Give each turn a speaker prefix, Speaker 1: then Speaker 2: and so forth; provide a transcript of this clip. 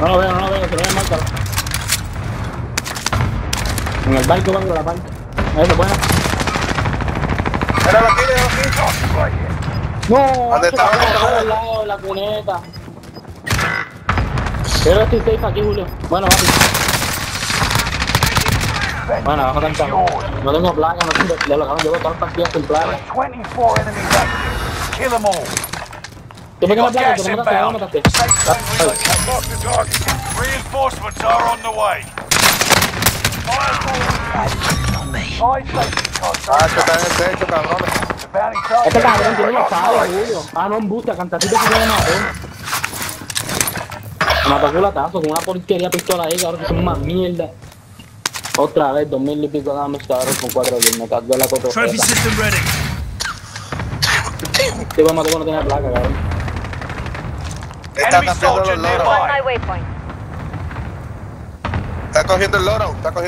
Speaker 1: No lo veo, no lo veo, se lo voy a marcar. En el barco, banco, la parte. Eso, buena.
Speaker 2: Míralo aquí, míralo aquí.
Speaker 1: No,
Speaker 2: ¿Dónde está?
Speaker 1: Al lado de la cuneta. Quiero estoy safe aquí, Julio. Bueno, papi. Bueno, vamos a cantar. No tengo placa, no tengo. Ya lo acabo, llevo todas las partidas sin placa.
Speaker 3: 24 enemies active. Kill them all. Gas inbound. Reinforcements are on the way. On me.
Speaker 1: Este cabrón tiene los palos, Julio. Ah, no, embuste, cantacito que tiene mató. Me mató culatazo con una porquería pistola ahí, cabrón, que son más mierda. Otra vez, dos mil y pico dame, cabrón, con cuatro días. Me cagó la cotorreta.
Speaker 4: Trophy system ready.
Speaker 1: Este va a cuando tenga placa, cabrón.
Speaker 2: Está
Speaker 3: Enemy
Speaker 2: cambiando
Speaker 3: soldier
Speaker 2: los loros. Está cogiendo el loro, está cogiendo